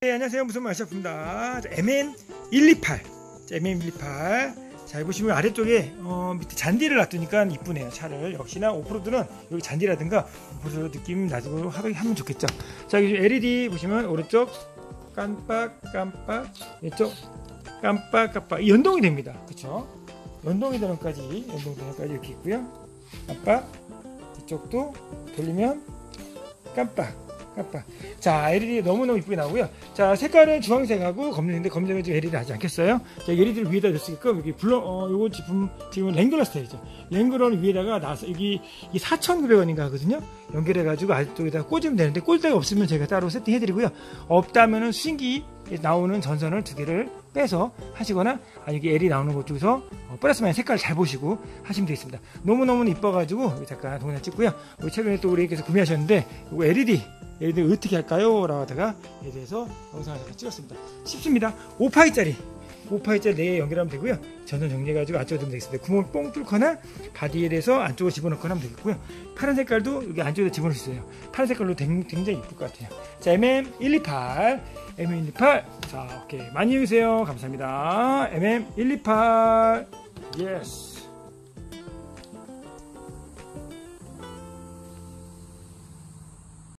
네, 안녕하세요. 무슨 말샤프입니다. MN128. MN128. 자, 보시면 아래쪽에 어, 밑에 잔디를 놔두니까 이쁘네요. 차를. 역시나 오프로드는 여기 잔디라든가 오프로드 느낌 나지고 하면 좋겠죠. 자, 여기 LED 보시면 오른쪽 깜빡 깜빡 왼쪽 깜빡 깜빡 연동이 됩니다. 그쵸? 연동이 되는까지 연동되는까지 이렇게 있고요. 깜빡 이쪽도 돌리면 깜빡 깜빡. 자, LED 너무너무 이쁘게 나오고요. 자, 색깔은 주황색하고 검정인데 검정은 지금 LED 하지 않겠어요? 자, LED를 위에다 뒀으니까 여기 블러, 어, 요거 지금, 지금 랭글러 스타일이죠. 랭글러를 위에다가 놔서 여기, 이 4,900원인가 하거든요? 연결해 가지고 아래쪽에다 꽂으면 되는데 꽂을 데가 없으면 제가 따로 세팅해 드리고요. 없다면은 스윙기 나오는 전선을 두 개를 빼서 하시거나 아니 여기 L이 나오는 곳 중에서 어, 플러스 마이너스 색깔 잘 보시고 하시면 되겠습니다. 너무너무 이뻐가지고 잠깐 동영상 찍고요. 우리 최근에 또 우리 께서 구매하셨는데 이거 LED 어떻게 할까요? 라고 하다가 에 대해서 영상을 잠깐 찍었습니다. 쉽습니다. 5파이짜리 5파이짜리 내에 연결하면 되고요. 전선 정리해가지고 안쪽에 넣으면 되겠습니다. 구멍을 뽕 뚫거나 바디에 대해서 안쪽으로 집어넣거나 하면 되겠고요. 파란 색깔도 여기 안쪽에 집어넣을 수 있어요. 파란 색깔로 굉장히 이쁠 것 같아요. 자, MM128, MM128. 자, 오케이. 많이 해주세요. 감사합니다. MM128. 예스.